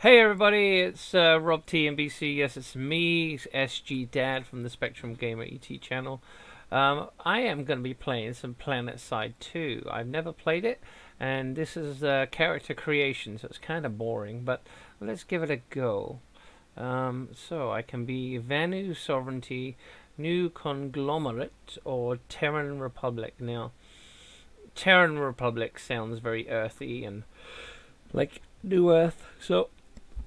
Hey everybody, it's uh, Rob T and BC. Yes, it's me, SG Dad from the Spectrum Gamer ET channel. Um, I am going to be playing some PlanetSide 2. I've never played it, and this is uh, character creation, so it's kind of boring, but let's give it a go. Um, so I can be Vanu Sovereignty, New Conglomerate, or Terran Republic. Now, Terran Republic sounds very earthy and like New Earth, so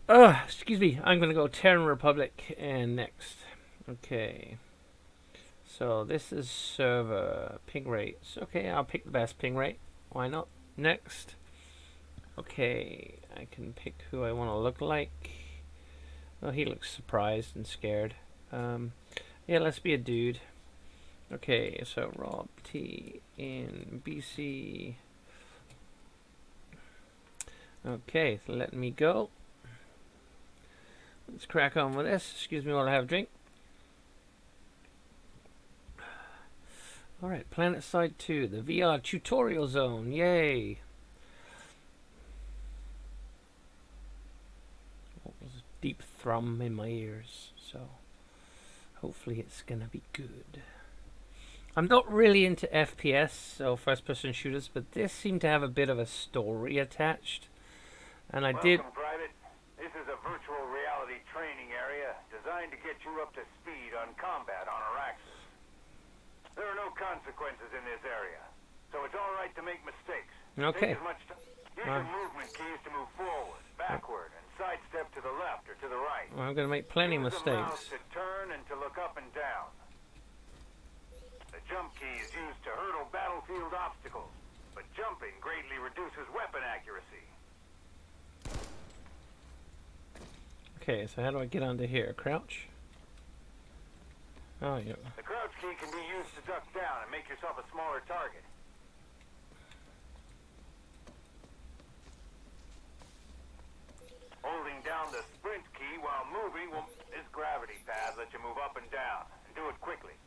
uh, excuse me, I'm going to go Terran Republic and next. Okay. So this is server ping rates. Okay, I'll pick the best ping rate. Why not? Next. Okay, I can pick who I want to look like. Oh, he looks surprised and scared. Um, yeah, let's be a dude. Okay, so Rob T in BC. Okay, so let me go. Let's crack on with this. Excuse me while I have a drink. Alright, PlanetSide 2, the VR tutorial zone. Yay! What was a deep thrum in my ears, so hopefully it's gonna be good. I'm not really into FPS, so first person shooters, but this seemed to have a bit of a story attached. And I Welcome, did Private. This is a virtual reality training area designed to get you up to speed on combat on Auraxis. There are no consequences in this area, so it's all right to make mistakes. Okay. Take as much time. Use Uh. your movement keys to move forward, backward, and sidestep to the left or to the right. well, I'm going to make plenty of Use the mouse mistakes. to turn and to look up and down. The jump key is used to hurdle battlefield obstacles, but jumping greatly reduces weapon accuracy. Okay, so how do I get onto here? Crouch? Oh, yeah. The crouch key can be used to duck down and make yourself a smaller target. Holding down the sprint key while moving will... This gravity pad lets you move up and down, and do it quickly.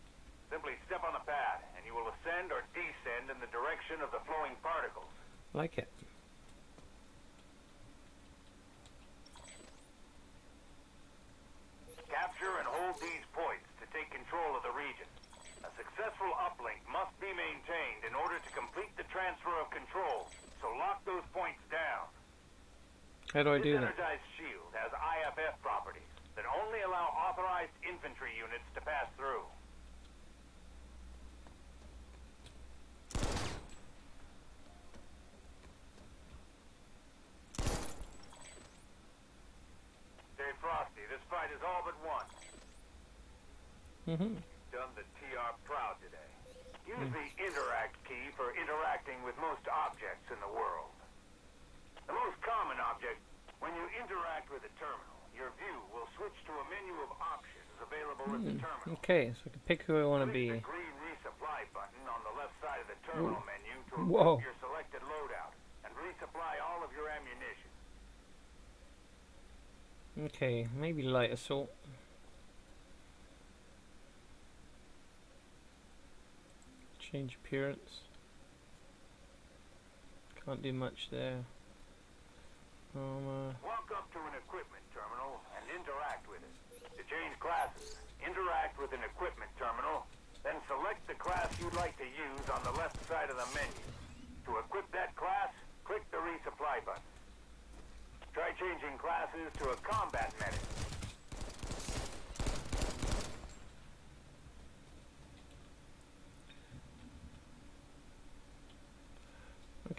Simply step on the pad, and you will ascend or descend in the direction of the flowing particles. Like it. Capture and hold these points to take control of the region. A successful uplink must be maintained in order to complete the transfer of control, so lock those points down. How do I do that? energized shield has IFF properties that only allow authorized infantry units to pass through. Stay frosty. This fight is all but won. Mm-hmm. Done the TR proud today. Use the interact key for interacting with most objects in the world. The most common object, when you interact with a terminal, your view will switch to a menu of options available at the terminal. Okay, so I can pick who I want to be. the green resupply button on the left side of the terminal menu to Whoa. your selected loadout and resupply all of your ammunition. Okay, maybe light assault. Change appearance. Can't do much there. Um, uh, Walk up to an equipment terminal and interact with it. To change classes, interact with an equipment terminal, then select the class you'd like to use on the left side of the menu. To equip that class, click the resupply button. Try changing classes to a combat medic.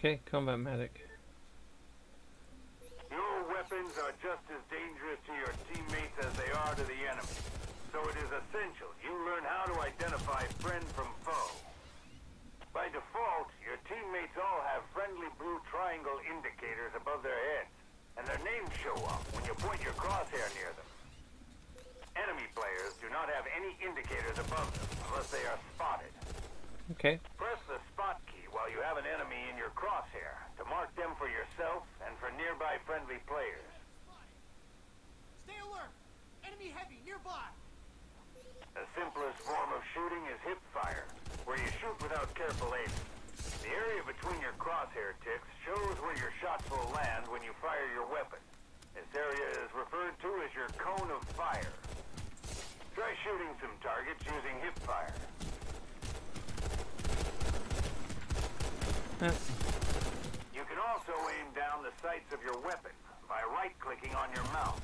Okay, combat medic. Your weapons are just as dangerous to your teammates as they are to the enemy. So it is essential you learn how to identify friend from foe. By default, your teammates all have friendly blue triangle indicators above their heads, and their names show up when you point your crosshair near them. Enemy players do not have any indicators above them unless they are spotted. Okay, Press you have an enemy in your crosshair to mark them for yourself and for nearby friendly players. Stay alert! Enemy heavy nearby! The simplest form of shooting is hip fire, where you shoot without careful aiming. The area between your crosshair ticks shows where your shots will land when you fire your weapon. This area is referred to as your cone of fire. Try shooting some targets using hip fire. You can also aim down the sights of your weapon by right-clicking on your mouse.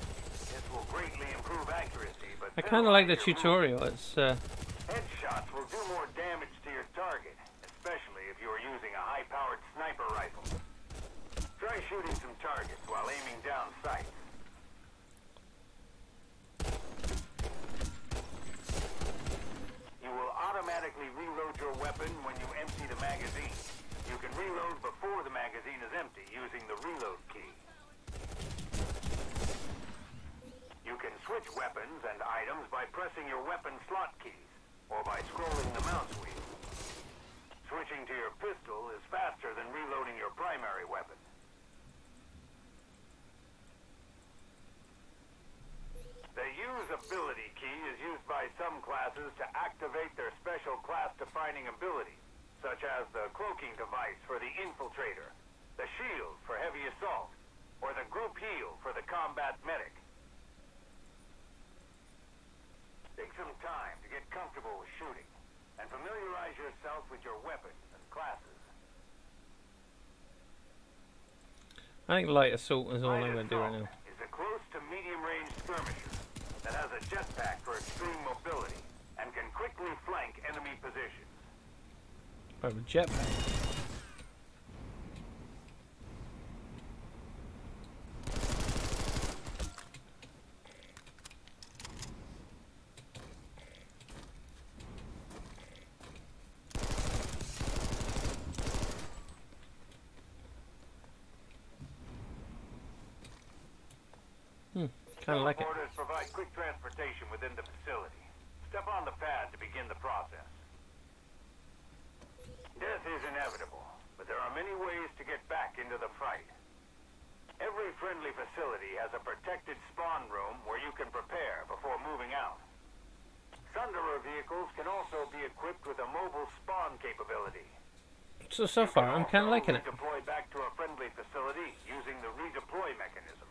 This will greatly improve accuracy, but I kind of like the tutorial. It's uh, Headshots will do more damage to your target, especially if you are using a high-powered sniper rifle. Try shooting some targets while aiming down sights. You will automatically reload your weapon when you empty the magazine. You can reload before the magazine is empty using the reload key. You can switch weapons and items by pressing your weapon slot keys or by scrolling the mouse wheel. Switching to your pistol is faster than reloading your primary weapon. The use ability key is used by some classes to activate their special class-defining ability, such as the cloaking device for the infiltrator, the shield for heavy assault, or the group heal for the combat medic. Take some time to get comfortable with shooting, and familiarize yourself with your weapons and classes. I think light assault is all Light I'm going to do right now. is a close to medium-range skirmisher that has a jetpack for extreme mobility and can quickly flank enemy positions. Have a jetpack. Hmm, kind of like it. Teleporters provide quick transportation within the facility. Step on the pad to begin the process. Death is inevitable, but there are many ways to get back into the fight. Every friendly facility has a protected spawn room where you can prepare before moving out. Sunderer vehicles can also be equipped with a mobile spawn capability. So so far, I'm kind of liking it. Deploy back to a friendly facility using the redeploy mechanism.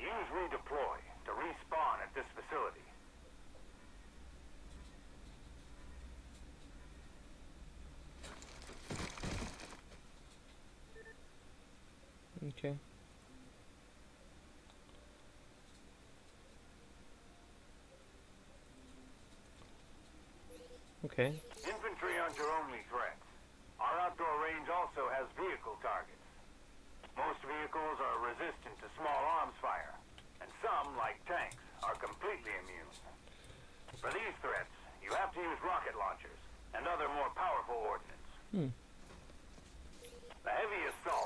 Use redeploy to respawn at this facility. Okay. Okay. Infantry aren't your only threats. Our outdoor range also has vehicle targets. Most vehicles are resistant to small arms fire, and some, like tanks, are completely immune. For these threats, you have to use rocket launchers and other more powerful ordnance. Hmm. The heavy assault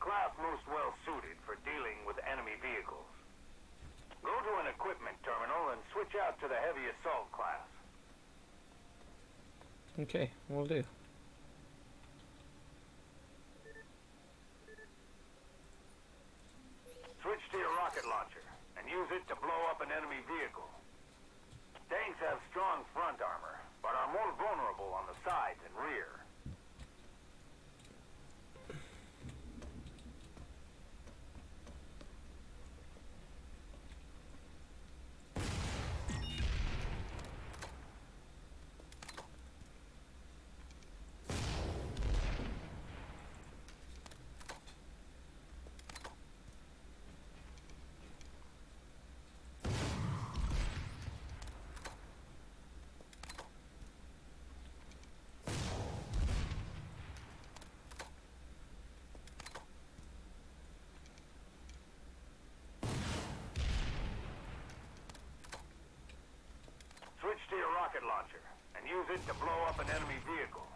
class most well suited for dealing with enemy vehicles. Go to an equipment terminal and switch out to the heavy assault class. Okay, we'll do. Switch to your rocket launcher and use it to blow up an enemy vehicle. Tanks have strong front armor, but are more vulnerable on the sides and rear. Your rocket launcher and use it to blow up an enemy vehicle.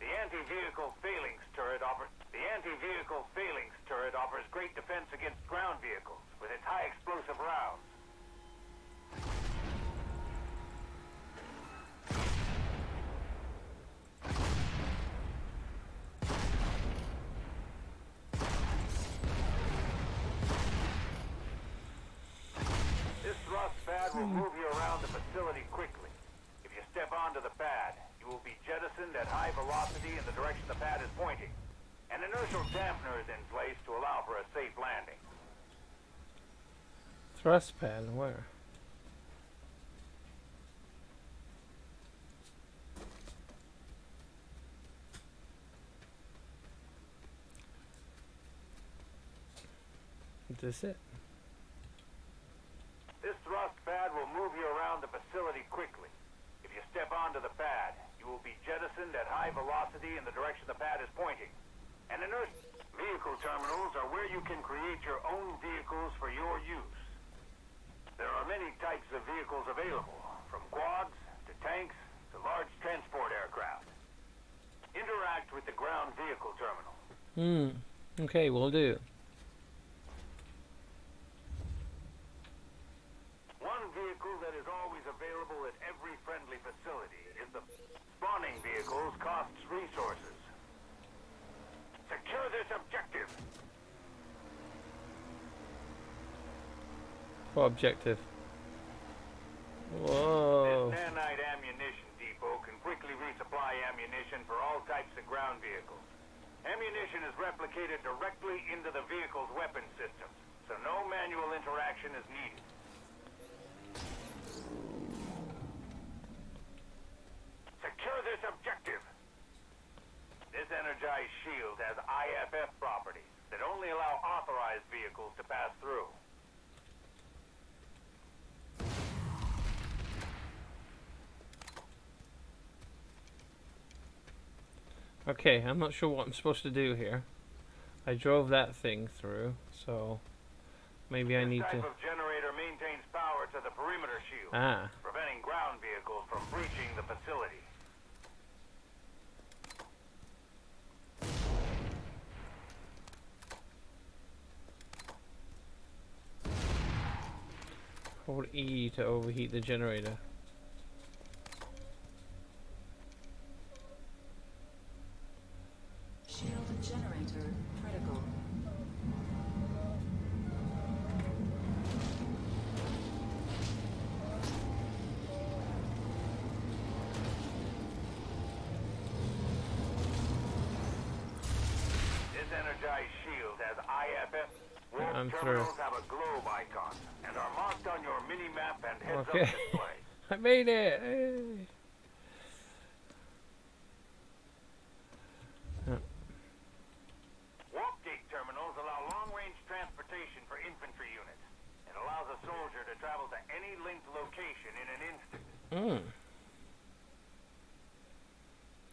The anti-vehicle phalanx turret offers the anti-vehicle phalanx turret offers great defense against ground vehicles with its high explosive rounds. This thrust pad will move you around the facility quickly. If onto the pad, you will be jettisoned at high velocity in the direction the pad is pointing. An inertial dampener is in place to allow for a safe landing. Thrust pad, where? Is this it? This thrust pad will move you around the facility quickly. If you step onto the pad, you will be jettisoned at high velocity in the direction the pad is pointing. And inert vehicle terminals are where you can create your own vehicles for your use. There are many types of vehicles available, from quads to tanks to large transport aircraft. Interact with the ground vehicle terminal. Hmm. Okay, we'll do. One vehicle that is always available at every friendly facility is the spawning vehicles costs resources. Secure this objective. What objective? Whoa. This nanite ammunition depot can quickly resupply ammunition for all types of ground vehicles. Ammunition is replicated directly into the vehicle's weapon systems, so no manual interaction is needed. Secure this objective. This energized shield has IFF properties that only allow authorized vehicles to pass through. Okay, I'm not sure what I'm supposed to do here. I drove that thing through, so maybe I need type to. generator maintains power to the perimeter shield, Ah, preventing ground vehicles from breaching the facility. hold E to overheat the generator. And heads-up Okay. display. I made it! Hey. Warp gate terminals allow long-range transportation for infantry units. It allows a soldier to travel to any linked location in an instant. Mm.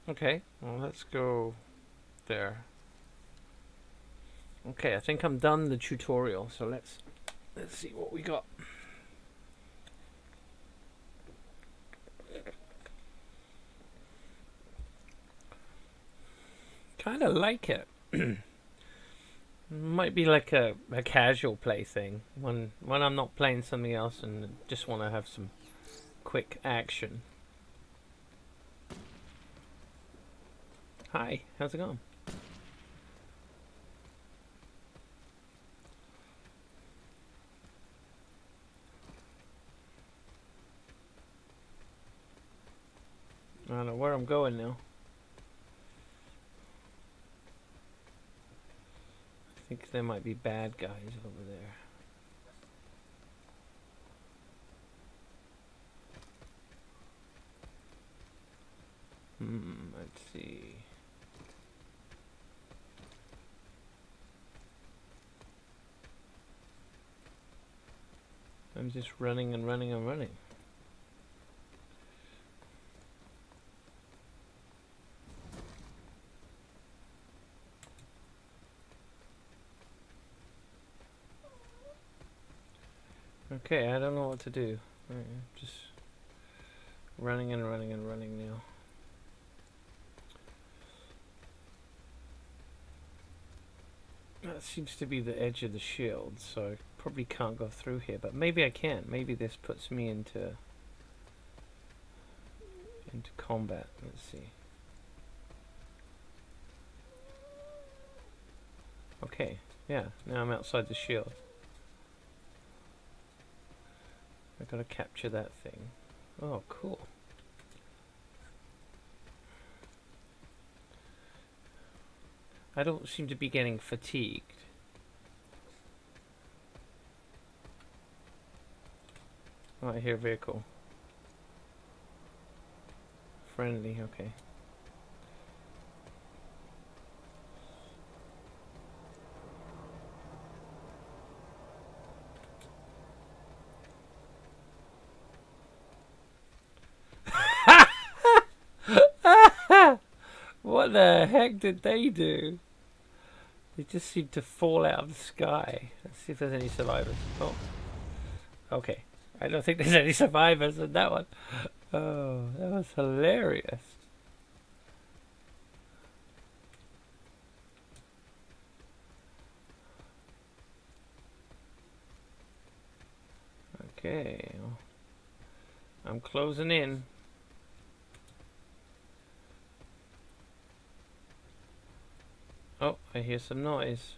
Okay, well let's go there. Okay, I think I'm done the tutorial, so let's let's see what we got. Kind of like it. Might be like a, a casual play thing when when I'm not playing something else and just want to have some quick action. Hi, how's it going? I don't know where I'm going now. I think there might be bad guys over there. Hmm, let's see. I'm just running and running and running. Okay, I don't know what to do. Right, just running and running and running now. That seems to be the edge of the shield, so I probably can't go through here, but maybe I can. Maybe this puts me into into combat. Let's see. Okay, yeah, now I'm outside the shield. I've got to capture that thing. Oh, cool. I don't seem to be getting fatigued. Right here, vehicle. Friendly, okay. What the heck did they do? They just seem to fall out of the sky. Let's see if there's any survivors. Oh. Okay. I don't think there's any survivors in that one. Oh, that was hilarious. Okay. I'm closing in. Oh, I hear some noise.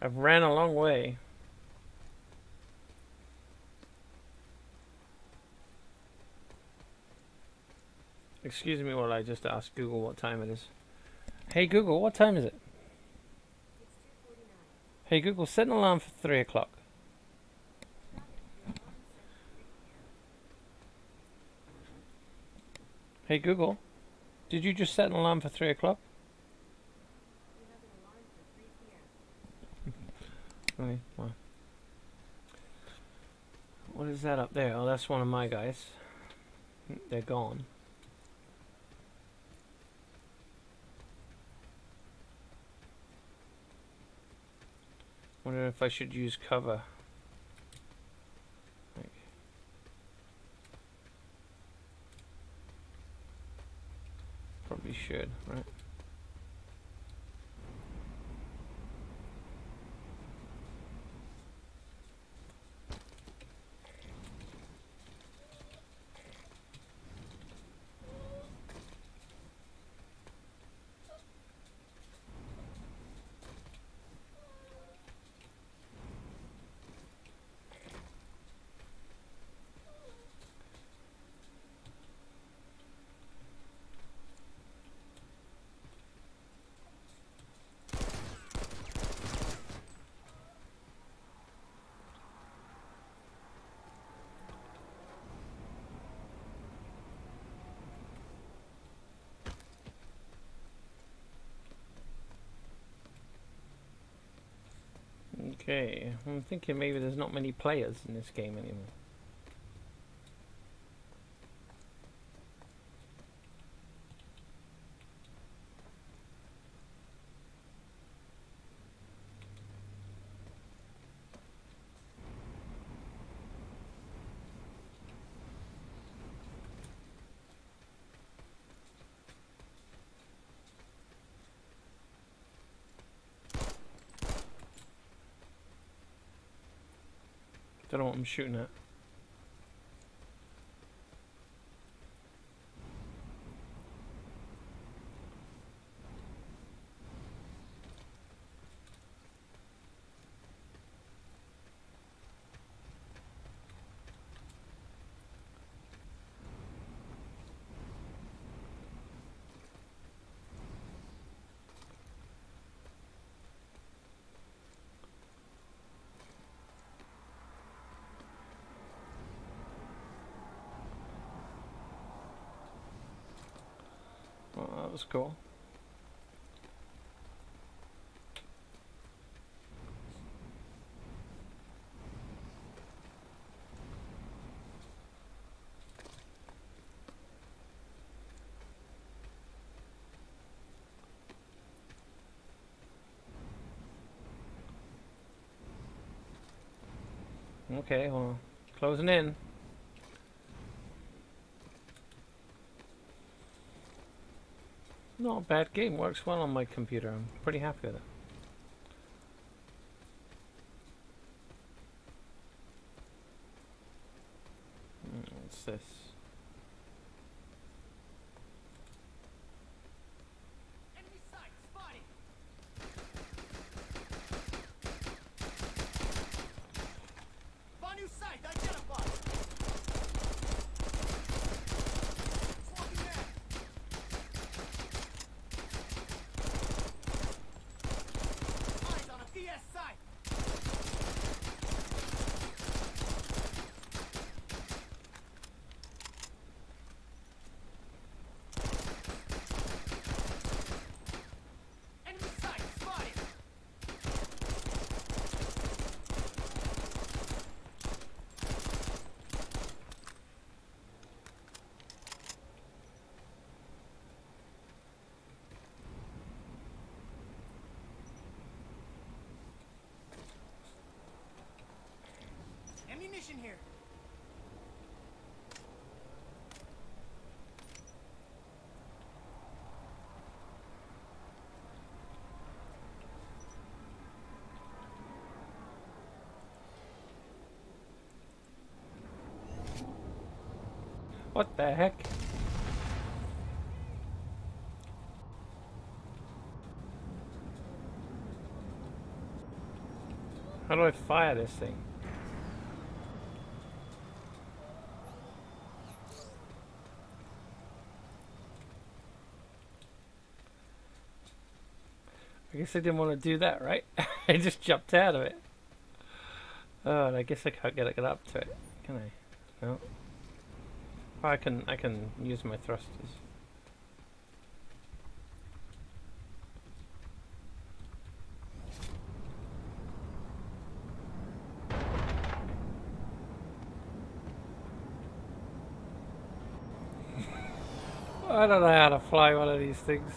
I've ran a long way. Excuse me while I just ask Google what time it is. Hey Google, what time is it? Hey Google, set an alarm for 3 o'clock. Hey Google, did you just set an alarm for 3 o'clock? What is that up there? Oh, that's one of my guys. They're gone. Wonder if I should use cover. Should, right? Okay, I'm thinking maybe there's not many players in this game anymore. Don't know what I'm shooting at. Well, that was cool. Okay, well, closing in. Not a bad game. Works well on my computer. I'm pretty happy with it. here. What the heck? How do I fire this thing? I guess I didn't want to do that, right? I just jumped out of it. Oh, and I guess I can't get it up to it, can I? No. Oh, I can I can use my thrusters. I don't know how to fly one of these things.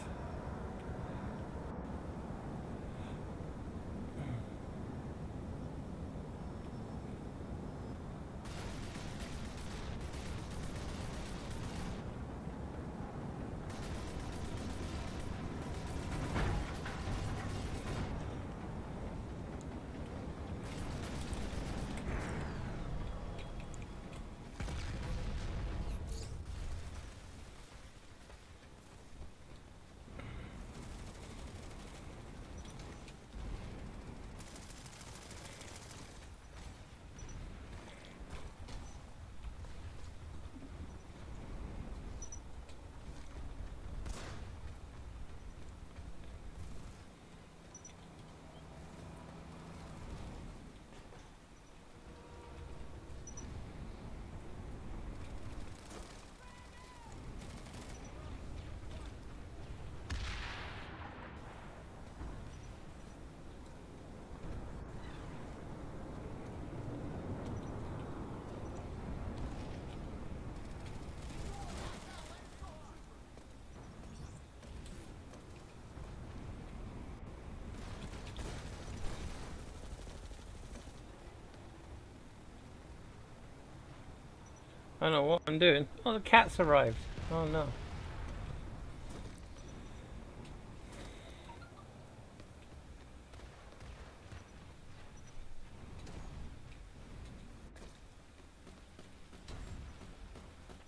I don't know what I'm doing. Oh, the cat's arrived. Oh no.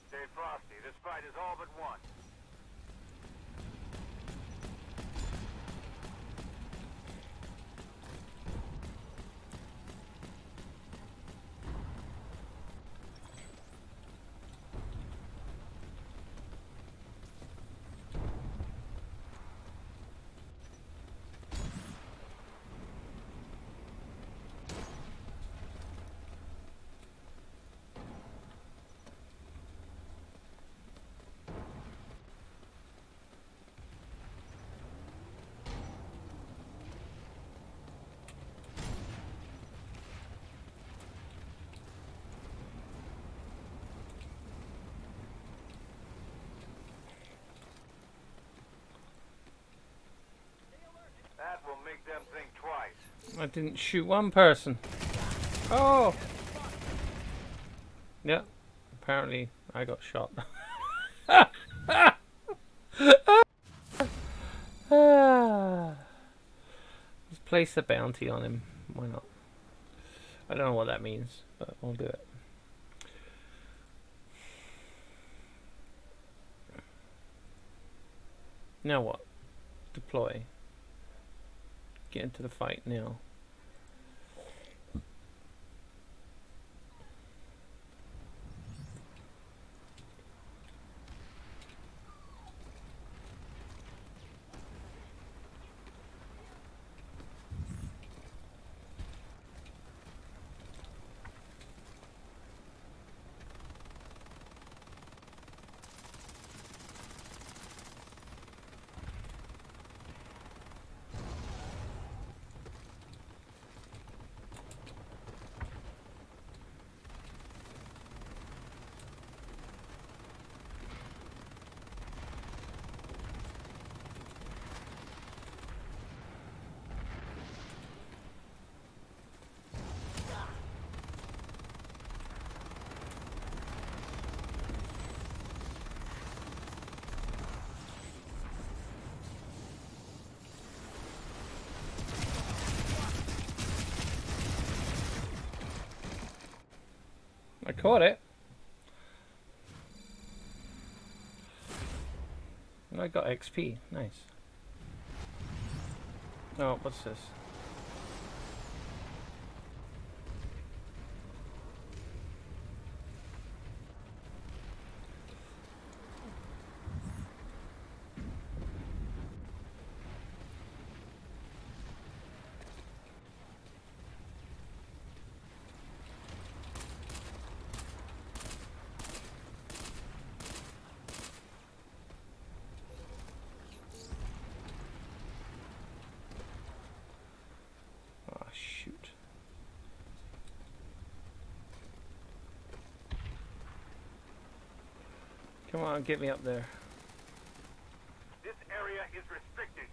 Stay frosty. This fight is all but won. That will make them think twice. I didn't shoot one person. Oh! Yep. Apparently, I got shot. Let's place a bounty on him. Why not? I don't know what that means, but we'll do it. Now what? Deploy. Get into the fight now. I caught it. And I got XP. Nice. Oh, what's this? On, get me up there. This area is restricted.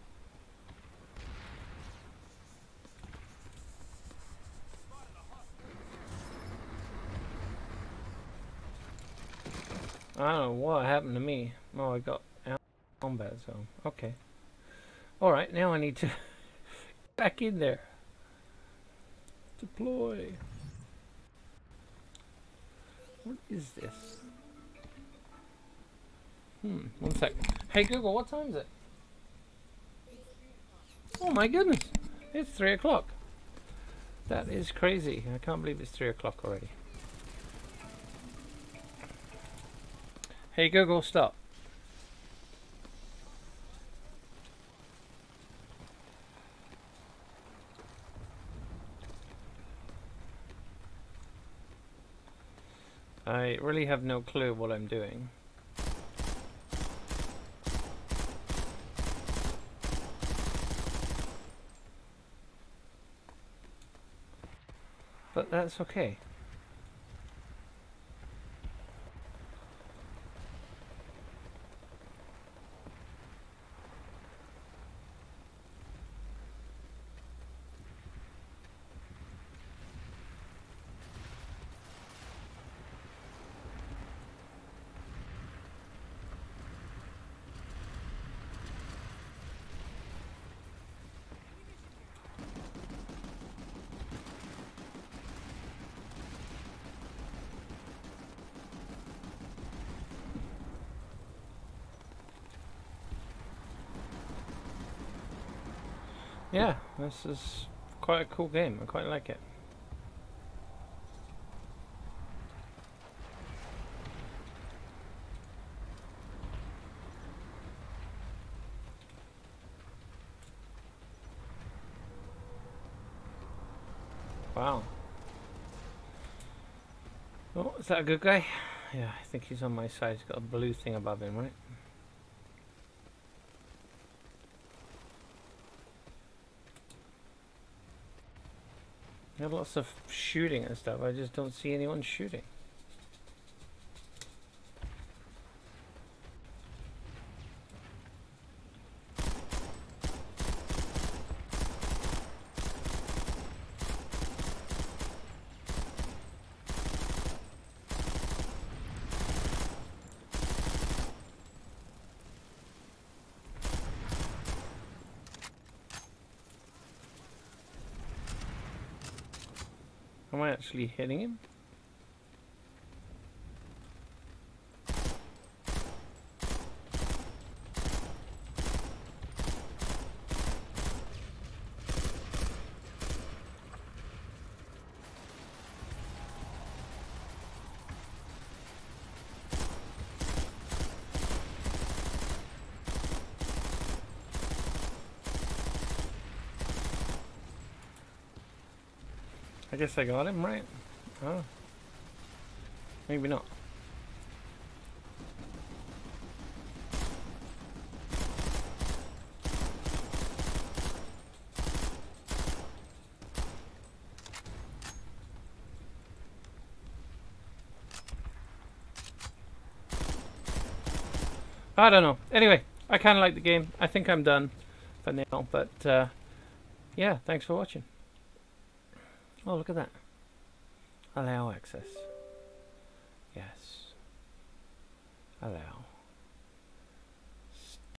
I don't know what happened to me. Oh, I got out of combat zone. Okay. Alright, now I need to back in there. Deploy. What is this? Hmm, one sec. Hey Google, what time is it? Oh my goodness, it's 3 o'clock. That is crazy. I can't believe it's 3 o'clock already. Hey Google, stop. I really have no clue what I'm doing. But that's okay. Yeah, this is quite a cool game. I quite like it. Wow. Oh, is that a good guy? Yeah, I think he's on my side. He's got a blue thing above him, right? Are lots of shooting and stuff. I just don't see anyone shooting. Am I actually hitting him? I guess I got him right. Oh. Maybe not. I don't know. Anyway, I kind of like the game. I think I'm done for now. But uh, yeah, thanks for watching. Oh, look at that. Allow access. Yes. Allow.